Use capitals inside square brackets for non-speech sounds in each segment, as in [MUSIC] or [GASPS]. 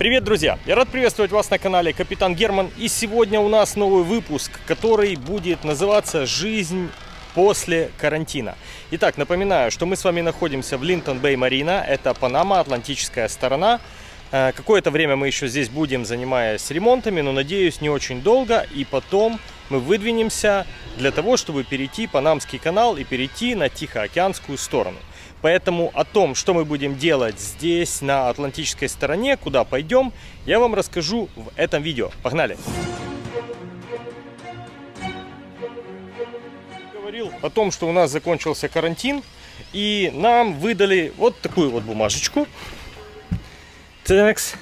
Привет, друзья! Я рад приветствовать вас на канале Капитан Герман. И сегодня у нас новый выпуск, который будет называться «Жизнь после карантина». Итак, напоминаю, что мы с вами находимся в Линтон-Бэй-Марина. Это Панама, Атлантическая сторона. Э, Какое-то время мы еще здесь будем, занимаясь ремонтами, но, надеюсь, не очень долго. И потом мы выдвинемся для того, чтобы перейти Панамский канал и перейти на Тихоокеанскую сторону. Поэтому о том, что мы будем делать здесь, на Атлантической стороне, куда пойдем, я вам расскажу в этом видео. Погнали! Говорил о том, что у нас закончился карантин, и нам выдали вот такую вот бумажечку. Такс.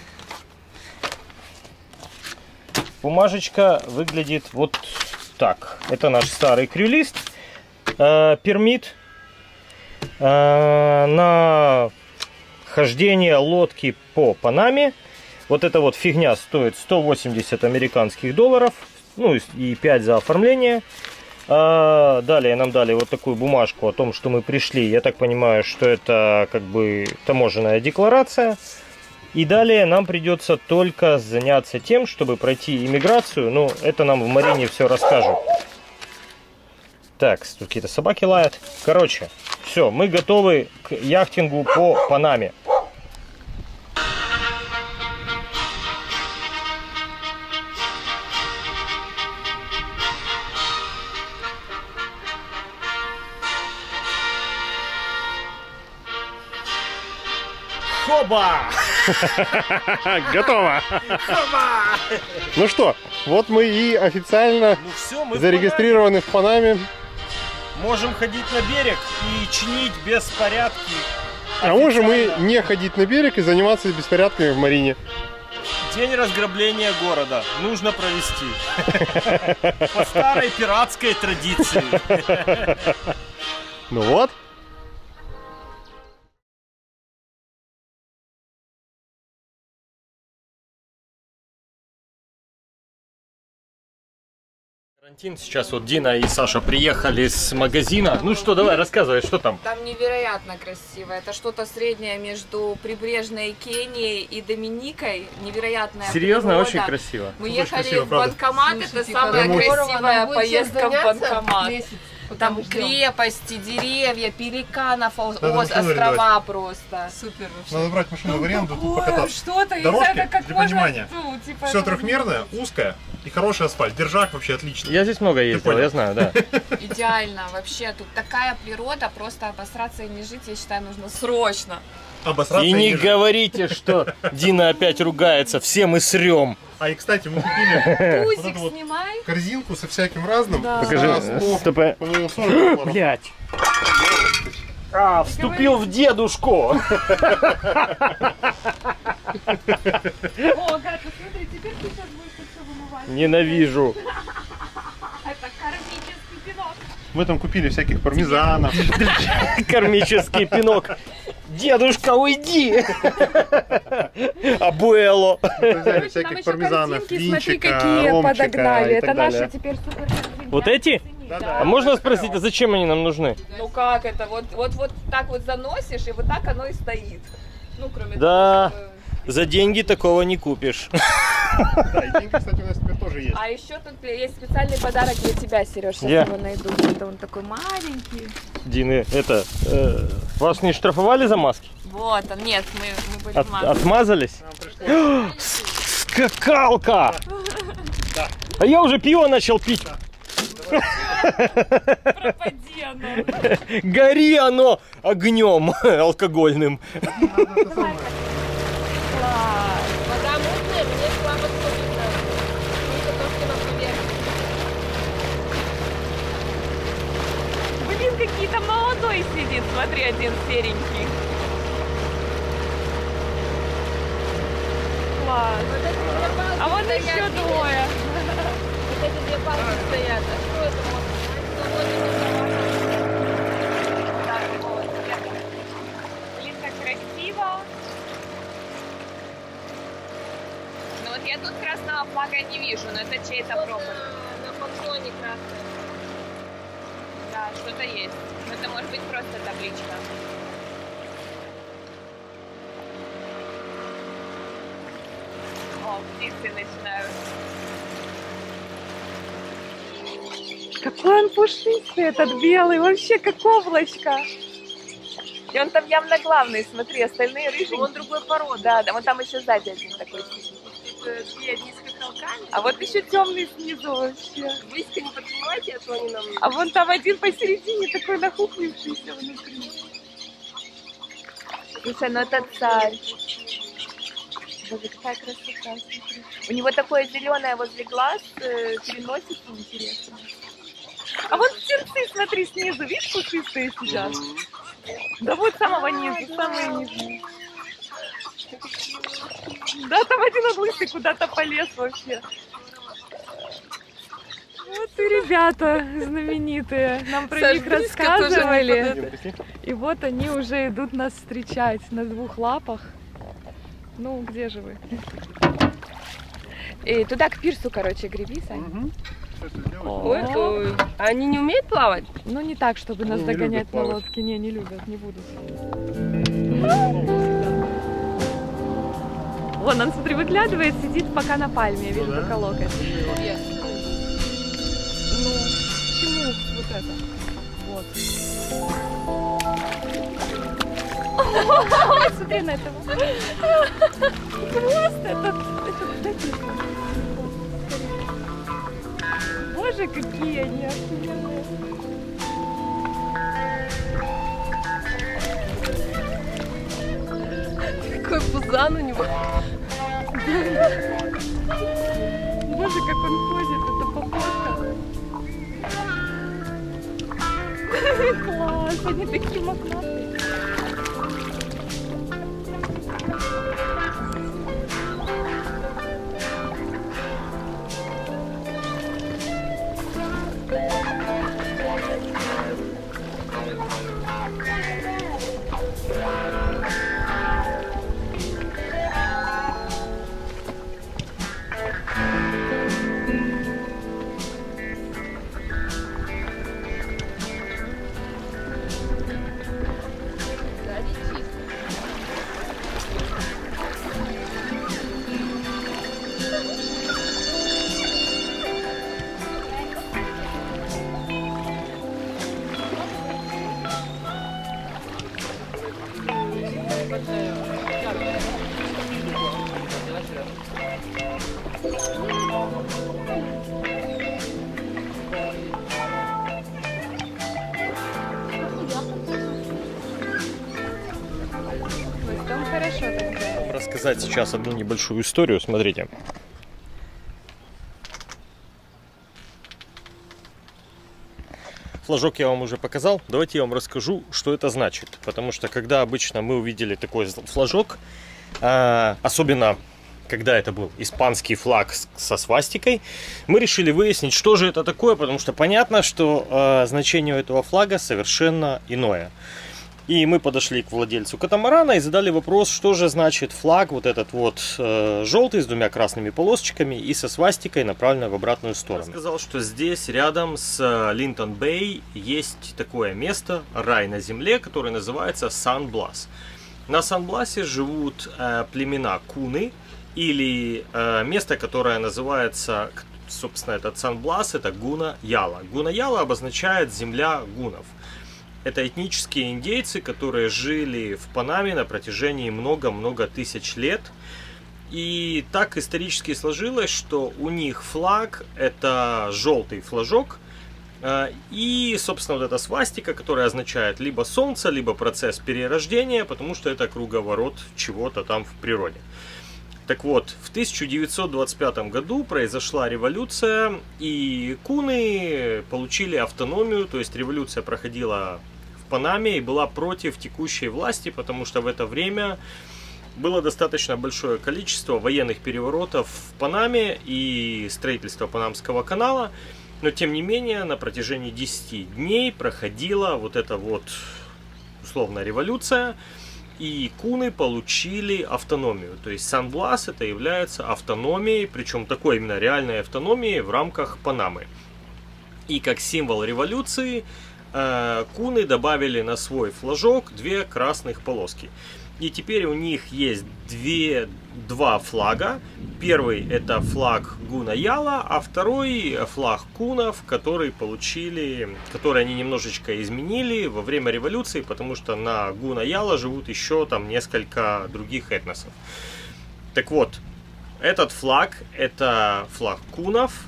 Бумажечка выглядит вот так. Это наш старый крюлист. Э, на хождение лодки по Панаме. Вот эта вот фигня стоит 180 американских долларов. Ну и 5 за оформление. А, далее нам дали вот такую бумажку о том, что мы пришли. Я так понимаю, что это как бы таможенная декларация. И далее нам придется только заняться тем, чтобы пройти иммиграцию. Ну, это нам в Марине все расскажут. Так, тут какие-то собаки лают. Короче, все, мы готовы к яхтингу по Панаме. Хоба! [LAUGHS] Готово! Ну что, вот мы и официально Ну все, мы в зарегистрированы в Панаме. Панаме. Можем ходить на берег и чинить беспорядки. А можем Официально. не ходить на берег и заниматься беспорядками в Марине. День разграбления города нужно провести. [LAUGHS] По старой пиратской традиции. Ну вот. Карантин. Сейчас вот Дина и Саша приехали с магазина. Ну что, давай, рассказывай, что там? Там невероятно красиво. Это что-то среднее между прибрежной Кенией и Доминикой. Невероятная Серьезно, природа. очень красиво. Мы Очень ехали красиво, в банкомат, это самая красивая поездка в банкомат. Там Там крепости, деревья, пеликанов, о- Надо о- машину острова просто. Супер вообще. Надо брать машину в аренду, тут покататься. Что-то, Дорожки, знаю, как для можно, понимания. ну, типа, Все это- трехмерное, узкое и хороший асфальт. Держак вообще отличный. Я здесь много ездил, я знаю, да. [LAUGHS] Идеально вообще. Тут такая природа, просто обосраться и не жить, я считаю, нужно срочно. Обосраться И не жить. говорите, что Дина опять ругается. Все мы срем. А и кстати, мы купили вот [LAUGHS] Пузик эту вот снимай. корзинку со всяким разным. Да. Покажи. За 100, Стоп, э. по-моему, 40 долларов. Блять. А, вступил в дедушку. [LAUGHS] О, Катя, смотри, теперь ты сейчас будешь. Ненавижу. Это кармический пинок. Мы там купили всяких пармезанов. [LAUGHS] Кармический пинок. Дедушка, уйди! Абуэло. Взяли всяких пармезанов, винчика, какие ромчика подогнали. и Это так наши далее. теперь супер Вот эти? А можно спросить, а зачем они нам нужны? Ну как это? Вот, вот, вот так вот заносишь, и вот так оно и стоит. Ну, кроме Да. того, что- За деньги такого не купишь. Да, и деньги, кстати, у нас тоже есть. А еще тут есть специальный подарок для тебя, Сереж. Сейчас Я. его найду. Это он такой маленький. Дины, это, э, вас не штрафовали за маски? Вот он. Нет, мы, мы были От- в маске. отмазались? Нам. [GASPS] Скакалка! А я уже пиво начал пить. Пропади оно. Гори оно огнем [LAUGHS] алкогольным. Надо это самое. Класс. Вода мутная, мне слабо видно. Только то, что на поверхности. Блин, какие-то сидит. Смотри, один серенький. Класс. А вот еще двое. Вот эти две палки стоят. А что это может Блин, как красиво. Ну вот я тут красного флага не вижу, но это чей-то пропуск. На понтоне красный. Да, что-то есть. Но это может быть просто табличка. Вау, птицы начинают. Какой он пушистый, этот белый, вообще как облачко. И он там явно главный, смотри, остальные рыжие. Он другой породы. Да, да, вон там еще сзади один такой сидит. Две одни с хохолками. А вот еще темный снизу вообще. Близко не поднимайте, а то они нам... А вон там один посередине такой нахухлившийся внутри. Слушай, ну это царь. Боже, какая красота, смотри. У него такое зеленое возле глаз, э, переносится интересно. А вот птенцы, смотри, снизу, видишь, пушистые сидят? Да вот самого низу, самые низу. Да, там один лысый куда-то полез вообще. Вот и ребята знаменитые. Нам про них рассказывали. И вот они уже идут нас встречать на двух лапах. Ну, где же вы? И туда к пирсу, короче, греби, Сань. О. Ой, ой. Они не умеют плавать? Ну, не так, чтобы нас догонять на лодке. Не, не любят, не будут. Вон, он, смотри, выглядывает, сидит пока на пальме, я вижу, Ну пока локоть. Ну, чему вот это? Вот. [LAUGHS] Ой, смотри на этого. Дайте мне. Боже, какие они охуенные. Какой пузан у него. Боже, как он ходит, это походка. Класс, они такие мохнатые. Рассказать сейчас одну небольшую историю. Смотрите. Флажок я вам уже показал. Давайте я вам расскажу, что это значит. Потому что когда обычно мы увидели такой флажок, а, особенно когда это был испанский флаг со свастикой, мы решили выяснить, что же это такое, потому что понятно, что а, значение у этого флага совершенно иное. И мы подошли к владельцу катамарана и задали вопрос, что же значит флаг вот этот вот э, желтый с двумя красными полосочками и со свастикой, направленной в обратную сторону. Он сказал, что здесь рядом с Линтон Бэй есть такое место, рай на земле, который называется Сан-Блас. На Сан-Бласе живут э, племена куны или э, место, которое называется, собственно, этот Сан-Блас, это Гуна-Яла. Гуна-Яла обозначает земля гунов. Это этнические индейцы, которые жили в Панаме на протяжении много-много тысяч лет. И так исторически сложилось, что у них флаг это желтый флажок. э, И, собственно, вот эта свастика, которая означает либо солнце, либо процесс перерождения, потому что это круговорот чего-то там в природе. Так вот, в 1925 году произошла революция, и куны получили автономию, то есть революция проходила в Панаме и была против текущей власти, потому что в это время было достаточно большое количество военных переворотов в Панаме и строительство Панамского канала, но тем не менее на протяжении 10 дней проходила вот эта вот условно революция, и куны получили автономию. То есть Сан-Блас это является автономией, причем такой именно реальной автономией в рамках Панамы. И как символ революции э, куны добавили на свой флажок две красных полоски. И теперь у них есть две, два флага. Первый это флаг Гуна Яла, а второй флаг Кунов, который получили, который они немножечко изменили во время революции, потому что на Гуна Яла живут еще там несколько других этносов. Так вот, этот флаг это флаг Кунов,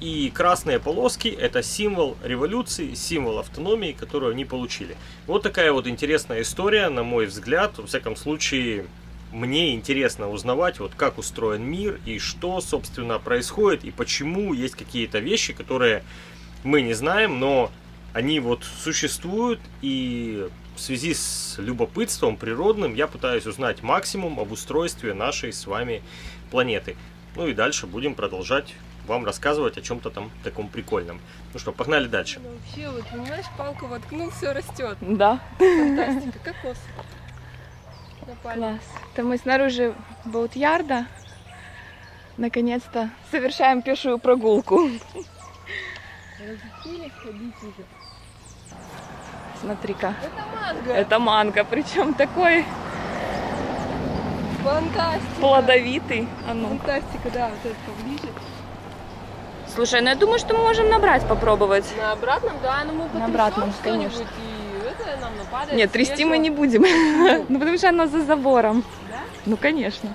и красные полоски это символ революции, символ автономии, которую они получили. Вот такая вот интересная история, на мой взгляд. Во всяком случае, мне интересно узнавать, вот как устроен мир и что, собственно, происходит и почему есть какие-то вещи, которые мы не знаем, но они вот существуют и в связи с любопытством природным я пытаюсь узнать максимум об устройстве нашей с вами планеты. Ну и дальше будем продолжать вам рассказывать о чем-то там таком прикольном. Ну что, погнали дальше. Ну, вообще, вот, понимаешь, палку воткнул, все растет. Да. Фантастика, кокос. Класс. Это мы снаружи боут-ярда. Наконец-то совершаем пешую прогулку. Разрешили ходить уже. Смотри-ка. Это манго. Это манго, причем такой Фантастика. плодовитый. А ну. Фантастика, да, вот это поближе. Слушай, ну я думаю, что мы можем набрать попробовать. На обратном, да, но мы потрясем обратном, что-нибудь, конечно. И это нам нападает. Нет, трясти свежего. мы не будем. [LAUGHS] Ну потому что оно за забором. Да? Ну конечно.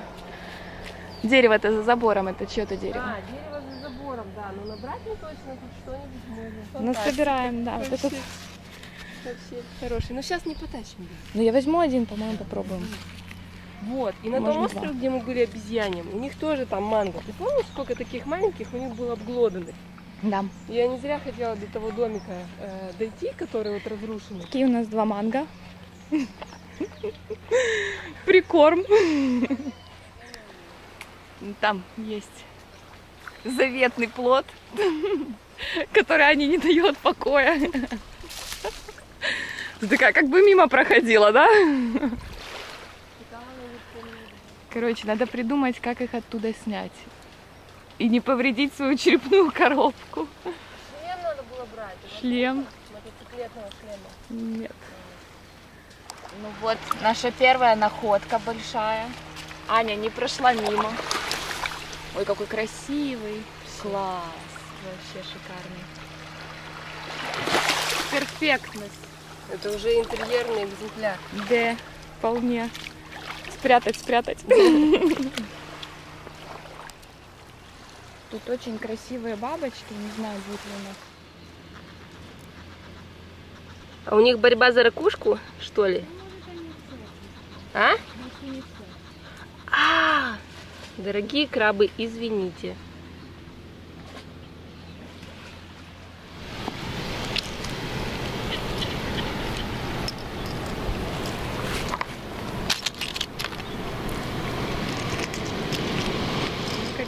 Дерево это за забором, это чье-то дерево. А, дерево за забором, да, но набрать мы точно тут что-нибудь можем. Ну собираем, да. Вот этот. вообще хороший. Но сейчас не потащим. Ну я возьму один, по-моему, попробуем. Вот, и на Может, том два. острове, где мы были обезьянем, у них тоже там манго. Ты помнишь, сколько таких маленьких у них было обглоданных? Да. Я не зря хотела до того домика э, дойти, который вот разрушенный. Какие у нас два манго. Прикорм. Там есть заветный плод, который они не дает покоя. Ты такая как бы мимо проходила, да? Короче, надо придумать, как их оттуда снять. И не повредить свою черепную коробку. Шлем надо было брать. Шлем. Мотоциклетного шлема. Нет. Ну вот, наша первая находка большая. Аня не прошла мимо. Ой, какой красивый. Класс. Вообще шикарный. Перфектность. Это уже интерьерный экземпляр. Да, вполне. Спрятать, спрятать. Тут очень красивые бабочки. Не знаю, будет ли у нас. А у них борьба за ракушку, что ли? А? А, дорогие крабы, извините.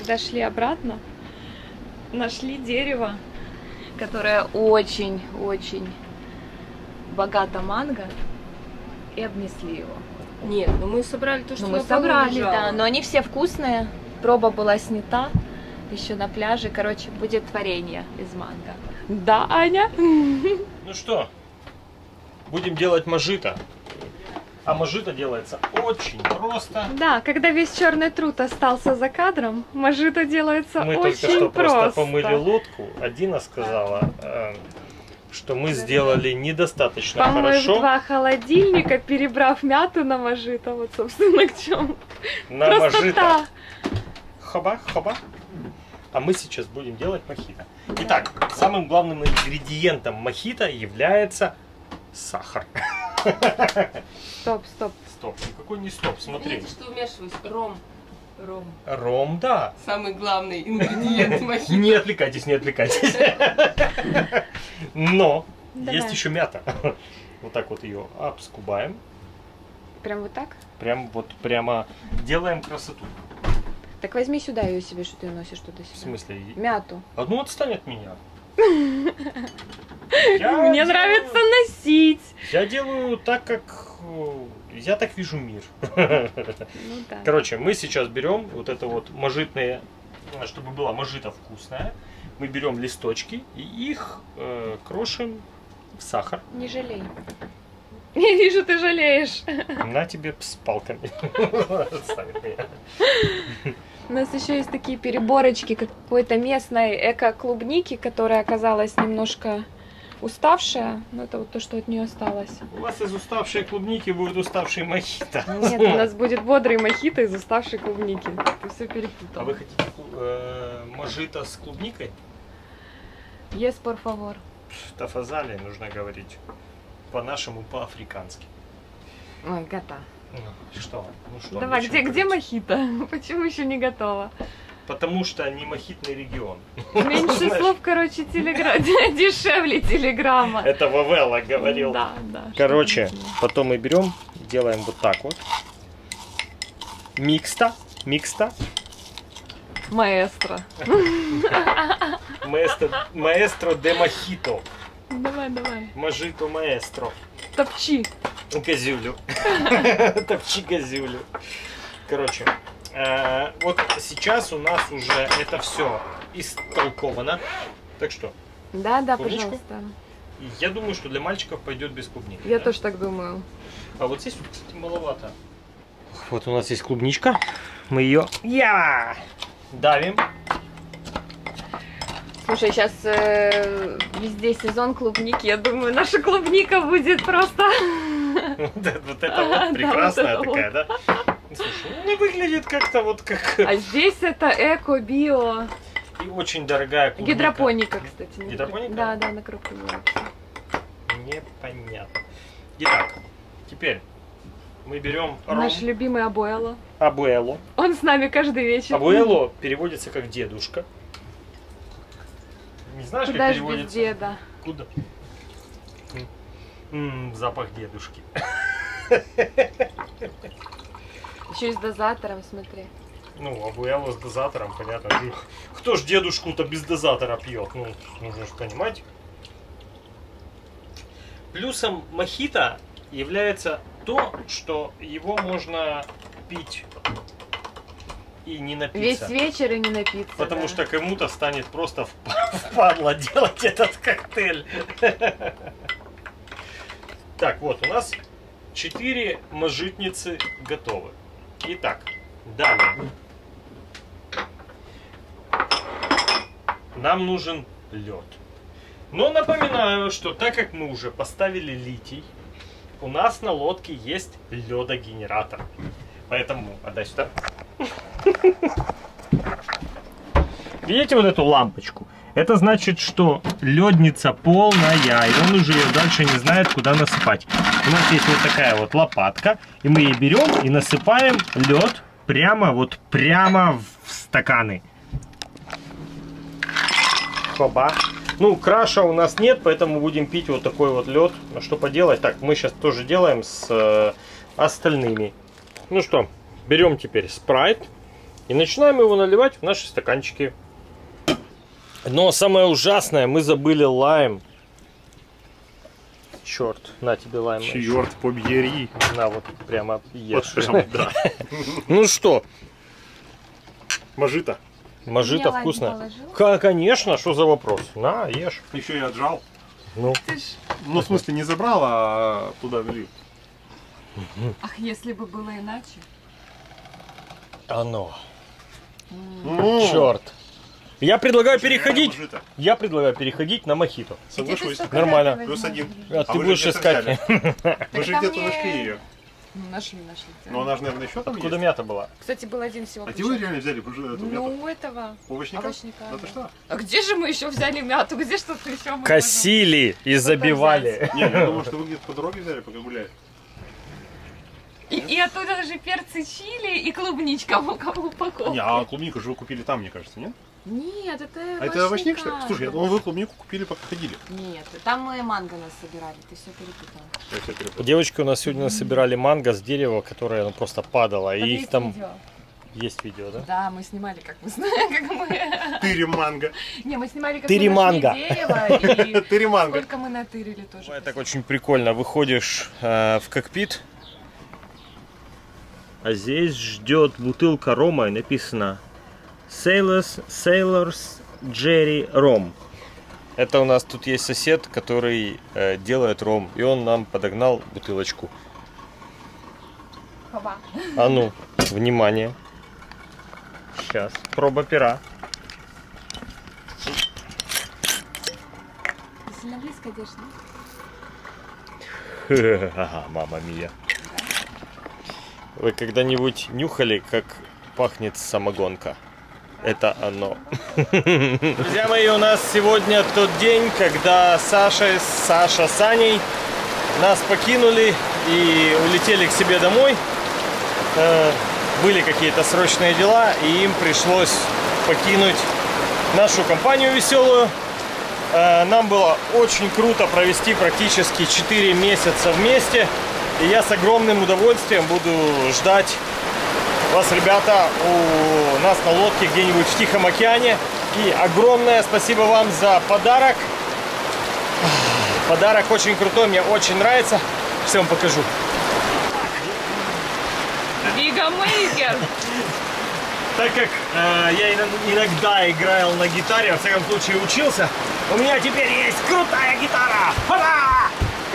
Когда шли обратно, нашли дерево, которое очень-очень богато манго, и обнесли его. Нет, ну мы собрали то, что Ну, мы собрали, лежало. да, но они все вкусные. Проба была снята еще на пляже. Короче, будет творение из манго. Да, Аня? [LAUGHS] Ну что, будем делать мажито. А мажито делается очень просто. Да, когда весь черный труд остался за кадром, мажито делается Мы очень только что просто. просто помыли лодку. Адина сказала, э, что мы сделали недостаточно Помыв хорошо. два холодильника, перебрав мяту на мажито, вот, собственно, к чем. На. Простота. Хоба, хоба. А мы сейчас будем делать мохито. Итак, самым главным ингредиентом мохито является сахар. Стоп, стоп. Стоп, никакой не стоп, смотри. Видите, что вмешиваюсь? Ром. Ром. Ром, да. Самый главный ингредиент мохито. Не отвлекайтесь, не отвлекайтесь. Но Давай. есть еще мята. Вот так вот ее обскубаем. Прям вот так? Прям вот прямо делаем красоту. Так возьми сюда ее себе, что ты носишь туда В сюда. смысле? Мяту. А ну отстань от меня. Я [LAUGHS] Мне делаю- нравится носить. Я делаю так, как я так вижу мир. Ну да. Короче, мы сейчас берем вот это вот мажитные, э, чтобы была мажита вкусная. Мы берем листочки и их э, крошим в сахар. Не жалей. [LAUGHS] Я вижу, ты жалеешь. [LAUGHS] На тебе с палками. У нас еще есть такие переборочки какой-то местной эко-клубники, которая оказалась немножко уставшая. Но это вот то, что от нее осталось. У вас из уставшей клубники будет уставший мохито. Нет, у нас будет бодрый мохито из уставшей клубники. Ты все перепутал. А вы хотите э, мojito с клубникой? Yes, por favor. Тафазали нужно говорить по-нашему, по-африкански. Ой, гота. Ну, что? Ну что? Давай, где, где мохито? [LAUGHS] Почему еще не готово? Потому что не мохитный регион. Меньше слов, короче, телеграм [LAUGHS] дешевле телеграмма. Это Вавелла говорил. Да, да. Короче, потом мы берем, делаем вот так вот. Микста. Микста. Маэстро. Маэстро, маэстро де мохито. Давай, давай. Мojito маэстро. Топчи. Газюлю. [LAUGHS] Топчи газюлю. Короче, э, вот сейчас у нас уже это все истолковано. Так что, Да, да, Клубничку? пожалуйста. я думаю, что для мальчиков пойдет без клубники. Я да? тоже так думаю. А вот здесь, вот, кстати, маловато. Вот у нас есть клубничка. Мы ее я давим. Слушай, сейчас везде сезон клубники. Я думаю, наша клубника будет просто... [LAUGHS] Вот это вот, прекрасная это такая, да? Слушай, ну выглядит как-то вот как А здесь это эко, био. и очень дорогая клубника. Гидропоника, кстати. Гидропоника? Да, да, на крупу Непонятно. Итак, теперь мы берем ром Наш любимый Абуэло. Абуэло. Он с нами каждый вечер. Абуэло переводится как дедушка. Не знаешь, Куда как ж без переводится? деда? Куда? М, запах дедушки. [LAUGHS] Еще и с дозатором, смотри. Ну, абуэло с дозатором, понятно. Ну, Кто ж дедушку-то без дозатора пьет? Ну, нужно же понимать. Плюсом мохито является то, что его можно пить и не Весь напиться. вечер и не напиться. Потому да. что кому-то станет просто вп- [LAUGHS] впадло делать этот коктейль. [LAUGHS] Так, вот у нас 4 мажитницы готовы. Итак, далее. Нам нужен лед. Но напоминаю, что так как мы уже поставили литий, у нас на лодке есть ледогенератор. Поэтому отдай сюда. Видите вот эту лампочку? Это значит, что ледница полная, и он уже ее дальше не знает, куда насыпать. У нас есть вот такая вот лопатка, и мы ее берем и насыпаем лед прямо вот прямо в стаканы. Хоба. Ну, краша у нас нет, поэтому будем пить вот такой вот лед. Ну, что поделать? Так, мы сейчас тоже делаем с э, остальными. Ну что, берем теперь спрайт и начинаем его наливать в наши стаканчики. Но самое ужасное, мы забыли лайм. Черт, на тебе лайм. Черт побери. На, вот прямо ешь. Вот прям, да. [LAUGHS] Ну что, Мажита. мажита вкусно. Конечно, что за вопрос? На, ешь. Еще и отжал. Ну, Ну, в смысле, не забрал, а туда влил. Ах, если бы было иначе. оно. Ну, Черт. Я предлагаю переходить. Я предлагаю переходить на мохито. Соглашусь. Нормально. Плюс один. А, ты вы будешь искать. Вы же где-то нашли ее. Ну, нашли, нашли. Но она же, наверное, еще там Откуда мята была? Кстати, был один всего. А где вы реально взяли уже эту мяту? Ну, у этого. Овощника? овощника, Да ты да. что? А где же мы еще взяли мяту? Где что-то еще мы можем? Косили и забивали. Не, я думал, что вы где-то по дороге взяли, пока гуляли. И, и оттуда же перцы чили и клубничка в кого упаковке. Не, а клубнику же вы купили там, мне кажется, нет? Нет, это А это овощник, что ли? Слушай, я думал, вы клубнику купили, пока ходили. Нет, там мы манго нас собирали, ты все перепутала. Я всё перепутал. Девочки у нас сегодня собирали манго с дерева, которое ну, просто падало. И их там Видео. есть видео, да? Да, мы снимали, как мы [LAUGHS] знаем, как мы... Тыри манго. Не, мы снимали, как Тыри мы манго. нашли дерево, [LAUGHS] и Тыри манго. сколько мы натырили тоже. Бывает так очень прикольно. Выходишь э, в кокпит, а здесь ждет бутылка рома и написано Sailors, Sailors Jerry Rom. Это у нас тут есть сосед, который э, делает ром, и он нам подогнал бутылочку. Хоба. А ну, внимание. Сейчас. Проба пера. Сильно близко идешь, Ага, мама мия. Вы когда-нибудь нюхали, как пахнет самогонка? Это оно. [LAUGHS] Друзья мои, у нас сегодня тот день, когда Саша, Саша с Аней нас покинули и улетели к себе домой. Э, Были какие-то срочные дела, и им пришлось покинуть нашу компанию веселую. Э, Нам было очень круто провести практически 4 месяца вместе. И я с огромным удовольствием буду ждать вас, ребята, у нас на лодке где-нибудь в Тихом океане. И огромное спасибо вам за подарок. Подарок очень крутой, мне очень нравится. Все вам покажу. Гигамейкер. Так как э, я иног- иногда играл на гитаре, во всяком случае учился, у меня теперь есть крутая гитара. Ура!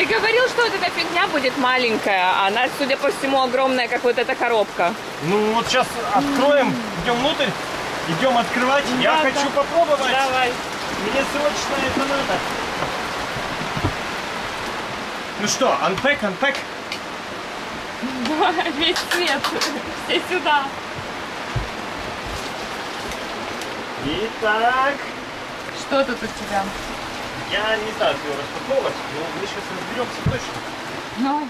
Ты говорил, что вот эта фигня будет маленькая, а она, судя по всему, огромная, как вот эта коробка. Ну вот сейчас откроем, идем внутрь, идем открывать. я Да, хочу да. попробовать. Давай. Мне срочно это надо. Ну что, анпэк, анпэк. [LAUGHS] Весь свет. Все сюда. Итак, Что тут у тебя? Я не знаю, как ее распаковывать, но мы сейчас разберемся точно. Ну,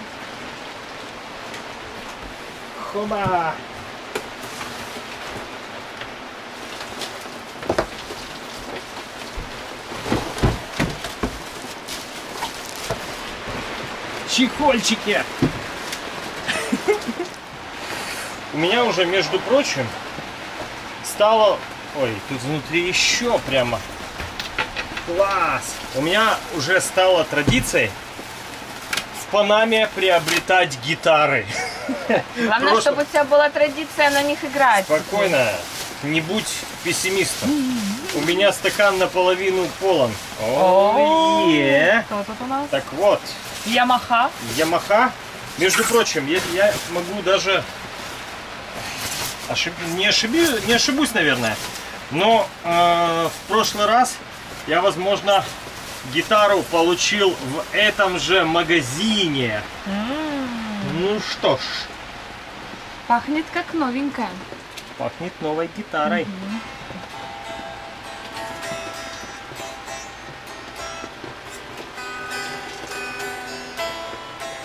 Хоба! Чехольчики! У меня уже, между прочим, стало... Ой, тут внутри еще прямо... Класс! У меня уже стало традицией в Панаме приобретать гитары. главное, Просто- чтобы у тебя была традиция на них играть. Спокойно, не будь пессимистом. У меня стакан наполовину полон. О, е. Тут у нас? Так вот, Ямаха. Ямаха. Между прочим, я, я могу даже ошиб- не, ошиби- не ошибусь, наверное. Но э, в прошлый раз я, возможно, гитару получил в этом же магазине. Ну что ж, Пахнет как новенькая. пахнет новой гитарой.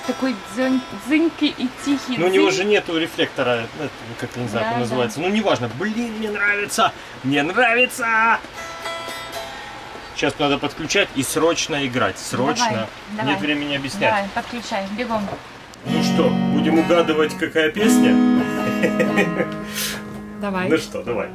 Такой дзынь- дзынький и тихий. Ну, у него же нету рефлектора, это, как не знаю, как Да, он называется. Ну, неважно. Блин, мне нравится! Мне нравится! Сейчас надо подключать и срочно играть. Срочно. Давай, давай. Нет времени объяснять. Давай, подключай, бегом. Ну что, будем угадывать, какая песня? Давай. [LAUGHS] Ну что, давай.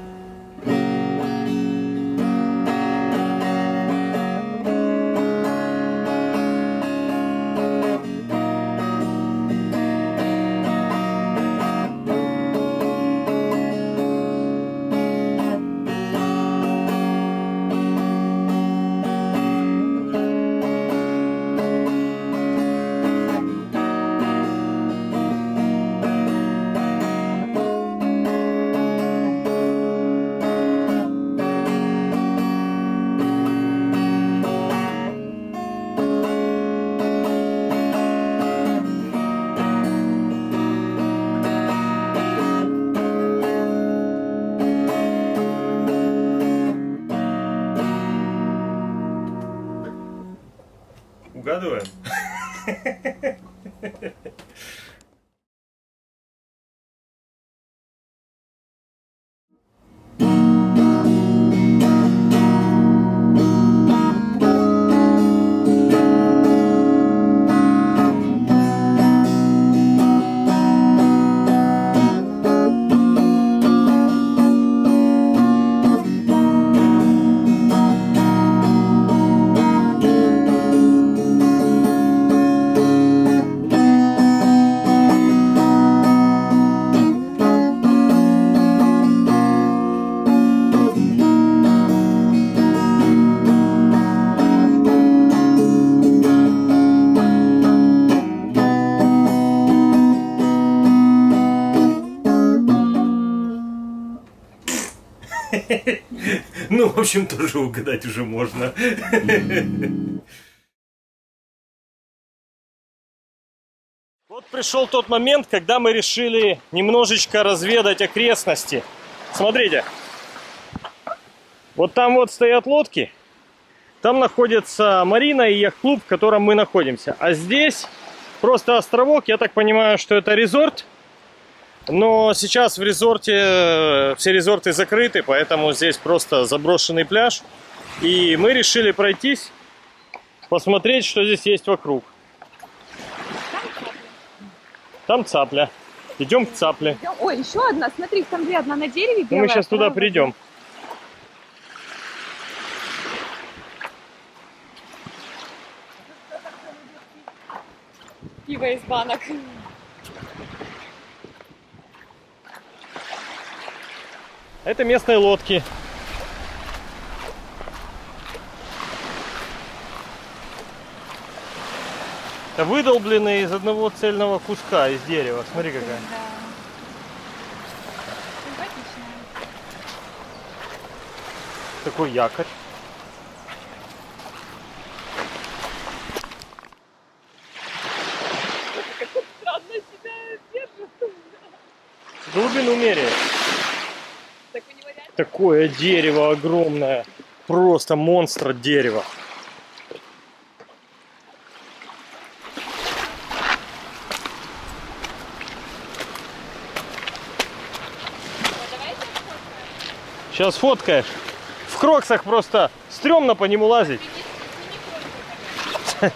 Ну, в общем, тоже угадать уже можно. Вот пришел тот момент, когда мы решили немножечко разведать окрестности. Смотрите, вот там вот стоят лодки, там находится марина и яхт-клуб, в котором мы находимся. А здесь просто островок, я так понимаю, что это резорт. Но сейчас в резорте, э, все резорты закрыты, поэтому здесь просто заброшенный пляж. И мы решили пройтись, посмотреть, что здесь есть вокруг. Там цапля. Идем к цапле. Ой, еще одна, смотри, там две, одна на дереве Ну, мы сейчас туда придем. Пиво из банок. Это местные лодки. Это выдолбленные из одного цельного куска из дерева. Смотри какая. Такой якорь. Глубину меряет. Так у него реально Такое дерево огромное. Просто монстр дерева. Сейчас фоткаешь. В кроксах просто стрёмно по нему лазить. [LAUGHS]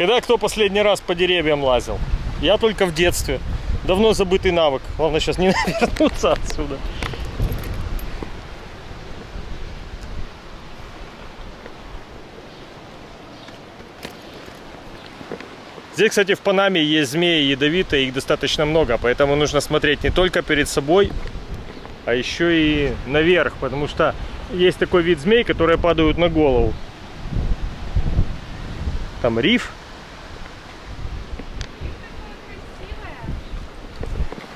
Когда кто последний раз по деревьям лазил? Я только в детстве. Давно забытый навык. Главное сейчас не [LAUGHS] вернуться отсюда. Здесь, кстати, в Панаме есть змеи ядовитые, их достаточно много, поэтому нужно смотреть не только перед собой, а еще и наверх, потому что есть такой вид змей, которые падают на голову. Там риф.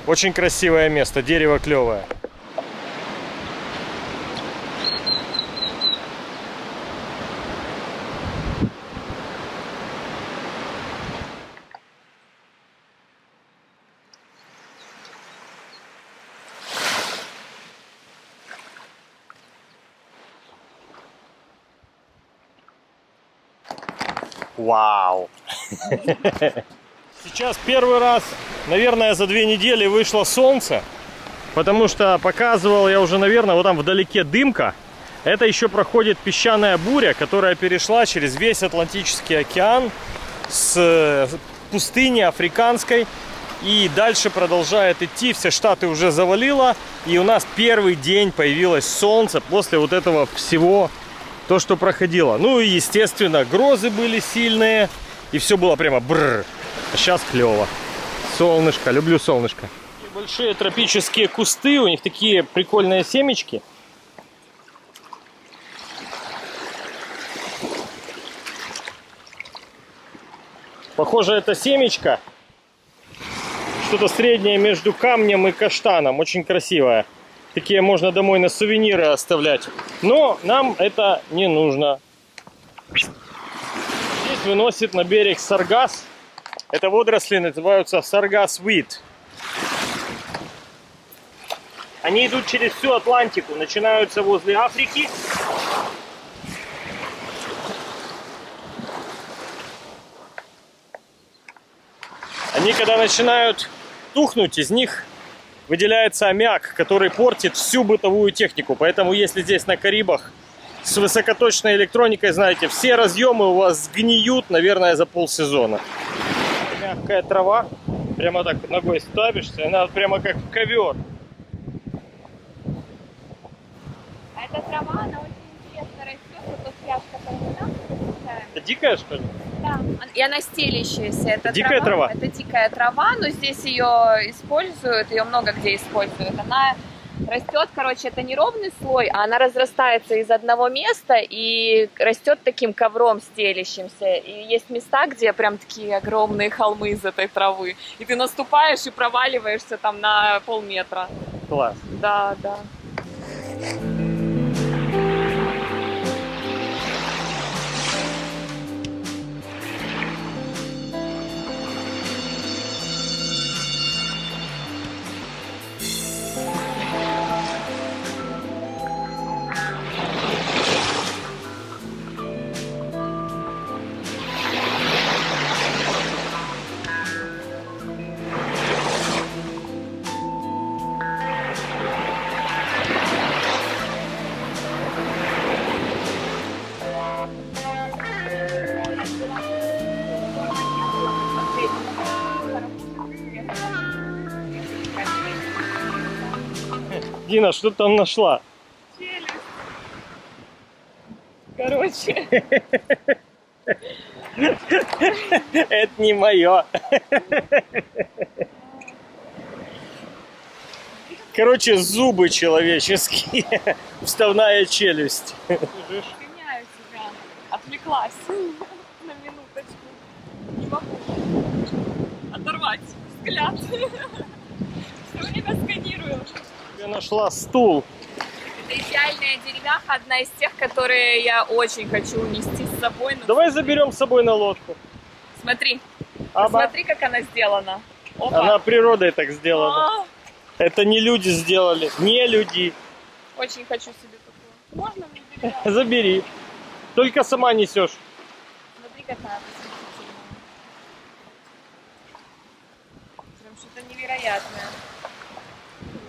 Очень красивое место, дерево клевое. Вау! [LAUGHS] Сейчас первый раз, наверное, за две недели вышло солнце, потому что показывал я уже, наверное, вот там вдалеке дымка. Это еще проходит песчаная буря, которая перешла через весь Атлантический океан с э, пустыни африканской и дальше продолжает идти. Все штаты уже завалило, и у нас первый день появилось солнце после вот этого всего, то, что проходило. Ну и, естественно, грозы были сильные, и все было прямо бррр. А сейчас клево. Солнышко, люблю солнышко. Большие тропические кусты, у них такие прикольные семечки. Похоже, это семечко. Что-то среднее между камнем и каштаном. Очень красивое. Такие можно домой на сувениры оставлять. Но нам это не нужно. Здесь выносит на берег саргас. Это водоросли называются саргас вид. Они идут через всю Атлантику, начинаются возле Африки. Они когда начинают тухнуть, из них выделяется аммиак, который портит всю бытовую технику. Поэтому если здесь на Карибах с высокоточной электроникой, знаете, все разъемы у вас сгниют, наверное, за полсезона. Мягкая трава, прямо так ногой ставишься, она прямо как ковер. А эта трава, она очень интересно растет, вот тот пляж, который мы там встречаем. Это дикая, что ли? Да. И она стелящаяся. Это Дикая трава? Это дикая трава, но здесь ее используют, ее много где используют. Она Растет, короче, это не ровный слой, а она разрастается из одного места и растет таким ковром стелящимся. И есть места, где прям такие огромные холмы из этой травы. И ты наступаешь и проваливаешься там на полметра. Класс. Да, да. Дина, что ты там нашла? Короче, [LAUGHS] Это не мое. Короче, зубы человеческие. Вставная челюсть. извиняю тебя. Отвлеклась на минуточку. Не могу оторвать взгляд. Все время сканирую. Я нашла стул. Это идеальная деревяха, одна из тех, которые я очень хочу унести с собой. Но Давай заберем с собой на лодку. Смотри, Аба. смотри, как она сделана. Опа. Она природой так сделана. А, Это не люди сделали. Не люди. Очень хочу себе такую. Можно мне? [LAUGHS] Забери. Только сама несешь. Смотри, какая восхитительная. Прям что-то невероятное.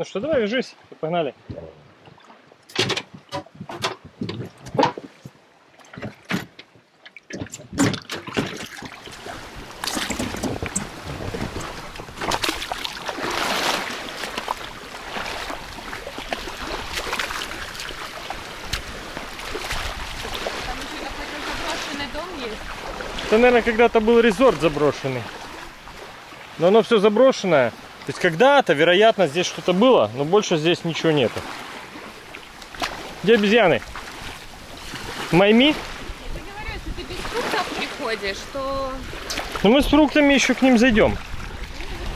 Ну что, давай, вяжись. Погнали. Это, наверное, когда-то был резорт заброшенный. Но оно все заброшенное. То есть когда-то, вероятно, здесь что-то было, но больше здесь ничего нету. Где обезьяны? Майми? Я говорю, если ты без фруктов приходишь, то Ну мы с фруктами еще к ним зайдем.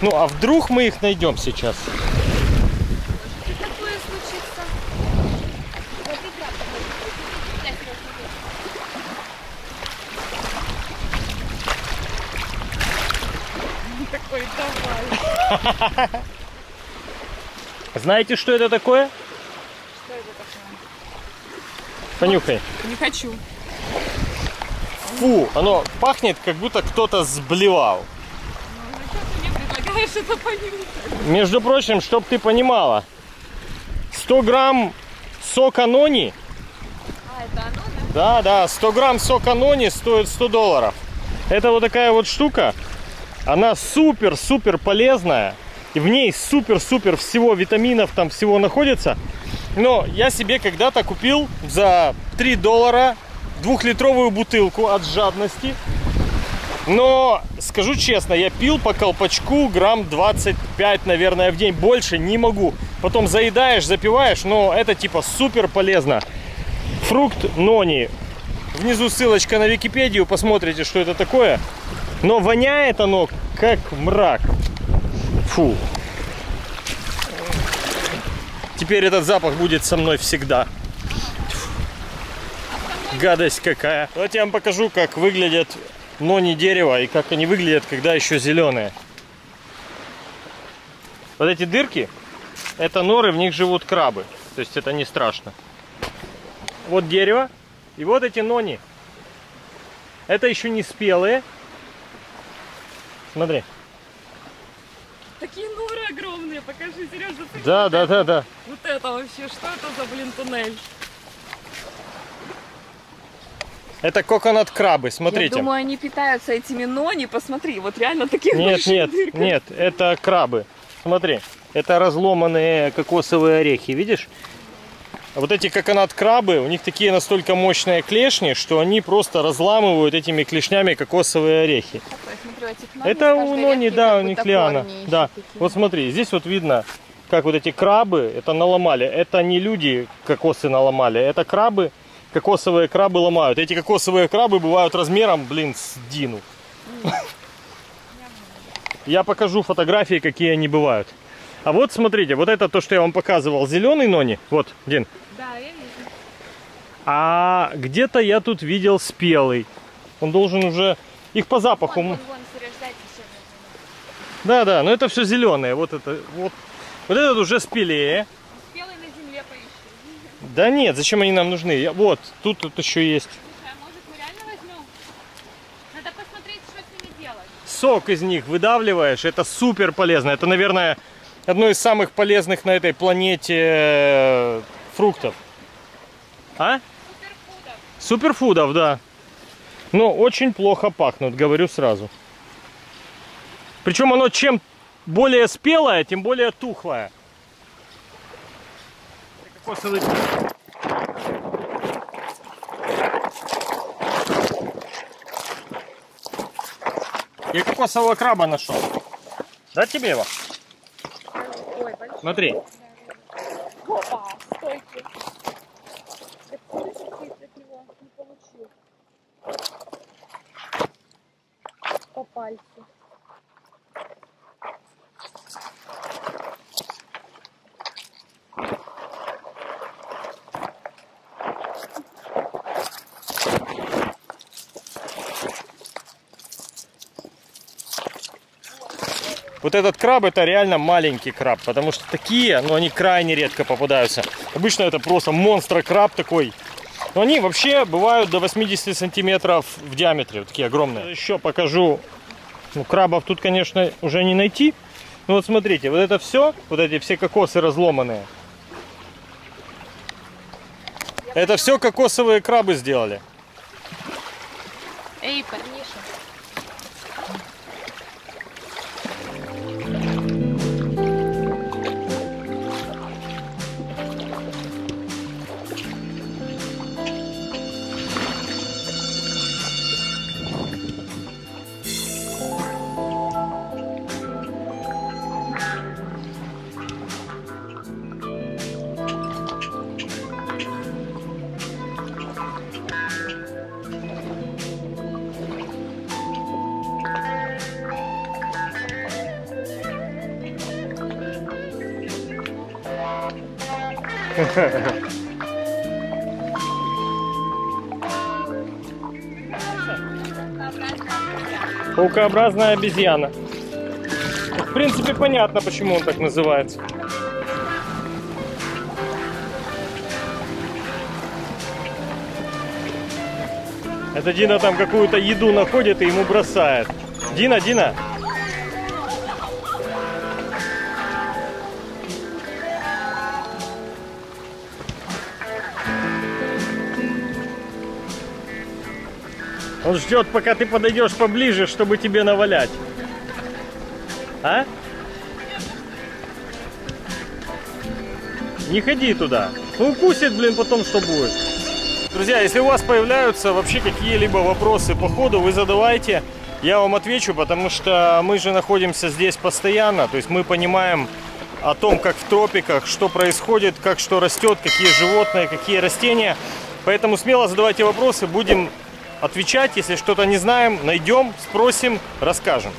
Ну а вдруг мы их найдем сейчас? может и такое случится. Вот и правда. Дай, Серёж, смотри. Такой, давай. Знаете, что это такое? Что это такое? Понюхай. Не хочу. Фу, оно пахнет, как будто кто-то сблевал. Ну, зачем ты мне предлагаешь это понюхать? Между прочим, чтоб ты понимала, 100 грамм сока нони, А, это оно, да? да, да, 100 грамм сока нони стоит 100 долларов. Это вот такая вот штука, она супер-супер полезная, и в ней супер-супер всего витаминов там всего находится. Но я себе когда-то купил за 3 доллара двухлитровую бутылку от жадности. Но скажу честно, я пил по колпачку грамм 25, наверное, в день. Больше не могу. Потом заедаешь, запиваешь, но это типа супер полезно. Фрукт нони. Внизу ссылочка на Википедию, посмотрите, что это такое. Но воняет оно как мрак. Фу. Теперь этот запах будет со мной всегда. Гадость какая. Давайте я вам покажу, как выглядят нони дерева и как они выглядят, когда еще зеленые. Вот эти дырки, это норы, в них живут крабы. То есть это не страшно. Вот дерево, и вот эти нони. Это еще не спелые. Смотри. Такие норы огромные. покажи, Сережа, ты Да, да, да, да. вот это вообще, что это за, блин, туннель? Это коконат крабы, смотрите. Я думаю, они питаются этими нони, посмотри, вот реально таких Нет, нет, дырках. нет, это крабы. Смотри, это разломанные кокосовые орехи, видишь? А Вот эти коконат крабы, у них такие настолько мощные клешни, что они просто разламывают этими клешнями кокосовые орехи. Смотрю, Это у Нони, да, у них лиана. Да. такие. Вот смотри, здесь вот видно, как вот эти крабы, это наломали. Это не люди кокосы наломали, это крабы, кокосовые крабы ломают. Эти кокосовые крабы бывают размером, блин, с Дину. Я покажу фотографии, какие они бывают. А вот смотрите, вот это то, что я вам показывал, зеленый Нони. Вот, Дин. А где-то я тут видел спелый. Он должен уже... Их по запаху... Вон, вон, вон. Да, да, но это все зеленое. Вот это, вот, вот этот уже спелее. Спелый на земле поищи. Да нет, зачем они нам нужны? Я- вот, тут вот еще есть. Слушай, а может мы реально возьмем? Надо посмотреть, что с ними делать. Сок из них выдавливаешь, это супер полезно. Это, наверное, одно из самых полезных на этой планете э, фруктов. А? Суперфудов. Да. Но очень плохо пахнут, говорю сразу. Причем оно чем более спелое, тем более тухлое. Кокосовый Я кокосового краба нашел. Дать тебе его? Ой. Смотри. Опа, стойте. Откуда летит от него? Не получил. По пальцу. Вот этот краб это реально маленький краб, потому что такие, ну они крайне редко попадаются. Обычно это просто монстр краб такой. Но они вообще бывают до 80 сантиметров в диаметре, вот такие огромные. Еще покажу, ну крабов тут, конечно, уже не найти. Ну вот смотрите, вот это все, вот эти все кокосы разломанные. Это все кокосовые крабы сделали. Эй, Паукообразная обезьяна. В принципе, понятно, почему он так называется. Это Дина там какую-то еду находит и ему бросает. Дина, Дина. Он ждет, пока ты подойдешь поближе, чтобы тебе навалять. А? Не ходи туда. Ну, укусит, блин, потом что будет. Друзья, если у вас появляются вообще какие-либо вопросы по ходу, вы задавайте. Я вам отвечу, потому что мы же находимся здесь постоянно. То есть мы понимаем о том, как в тропиках, что происходит, как что растет, какие животные, какие растения. Поэтому смело задавайте вопросы, будем отвечать. Если что-то не знаем, найдем, спросим, расскажем.